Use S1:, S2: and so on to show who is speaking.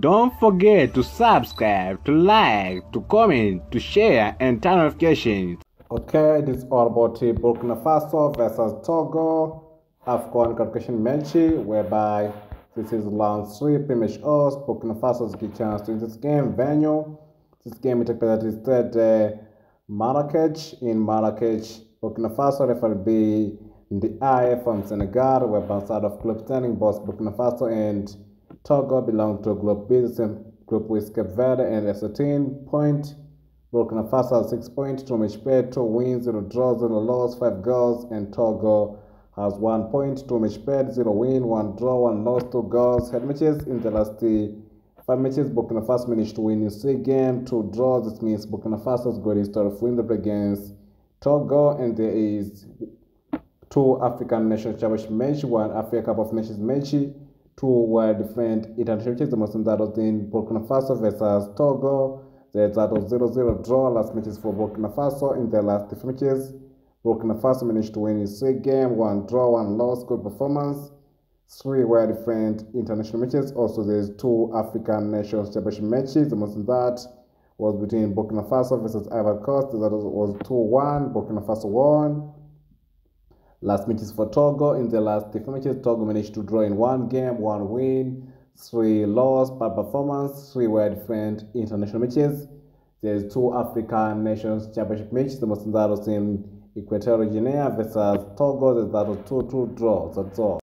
S1: Don't forget to subscribe, to like, to comment, to share, and turn notifications.
S2: Okay, this is all about the Burkina Faso versus Togo AFCON qualification match, whereby this is round three, much us. Burkina Faso's get chance to this game venue. This game will take place at instead uh, Marrakech in Marrakech. Burkina Faso referee be the eye from Senegal, whereby side of club standing both Burkina Faso and Togo belong to Group B, the same group with Cape Verde and Eswatini. Point. Burkina Faso has 6 points, 2 match played, 2 wins, 0 draws, 0 loss, 5 goals, and Togo has 1 point, 2 match played, 0 win, 1 draw, 1 loss, 2 goals. Head matches in the last uh, 5 matches, Burkina Faso managed to win in 3 games, 2 draws. This means Burkina Faso's got a history of winning the against Togo, and there is two African Nations Championship match, one Africa Cup of Nations match, two were different international matches. The most that was in Burkina Faso versus Togo. There's that was 0-0 draw last matches for Burkina Faso. In the last three matches, Burkina Faso managed to win in three games, one draw, one loss, good performance. Three were different international matches. Also, there's two African Nations Championship matches. The most that was between Burkina Faso versus Ivory Coast. That was 2-1. Burkina Faso won. Last matches for Togo. In the last three matches, Togo managed to draw in one game, one win, three loss, bad performance. Three were different international matches. There's two African Nations Championship matches. The most that was in Equatorial Guinea versus Togo. That was 2-2 draws. That's all.